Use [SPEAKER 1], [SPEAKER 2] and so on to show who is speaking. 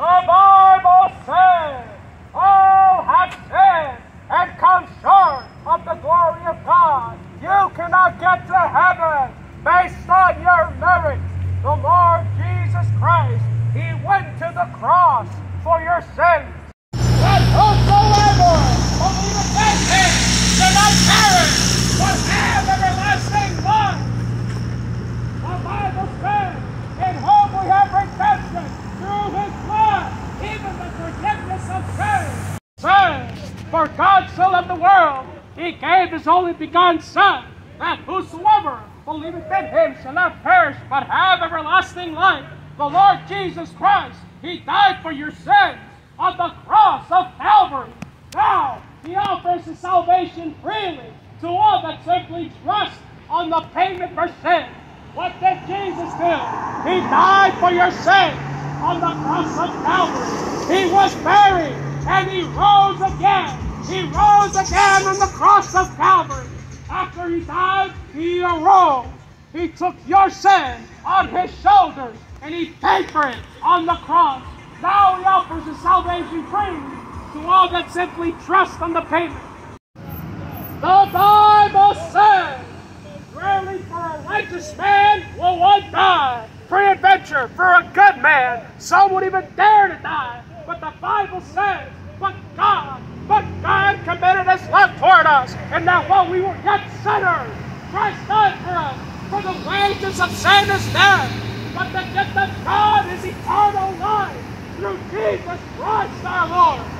[SPEAKER 1] The Bible says, all have sinned and come short of the glory of God. You cannot get to heaven based on your merits. The Lord Jesus Christ, He went to the cross for your sins. That whosoever believeth in Him shall not perish, but have everlasting life. The Bible says, in whom we have redemption through His blood, even the forgiveness of sins. Says, for God so loved the world, He gave His only begotten Son, that whosoever believeth in Him shall not perish, but have everlasting life. The Lord Jesus Christ, He died for your sins on the cross of Calvary. Now, He offers His salvation freely to all that simply trust on the payment for sin. What did Jesus do? He died for your sins on the cross of Calvary. He was buried He rose again on the cross of Calvary. After He died, He arose. He took your sin on His shoulders and He paid for it on the cross. Now He offers His salvation free to all that simply trust on the payment. The Bible says, Rarely for a righteous man will one die. Peradventure for a good man, some would even dare to die. But the Bible says, but God, but God committed His love toward us, and that while we were yet sinners, Christ died for us. For the wages of sin is death, but the gift of God is eternal life through Jesus Christ our Lord.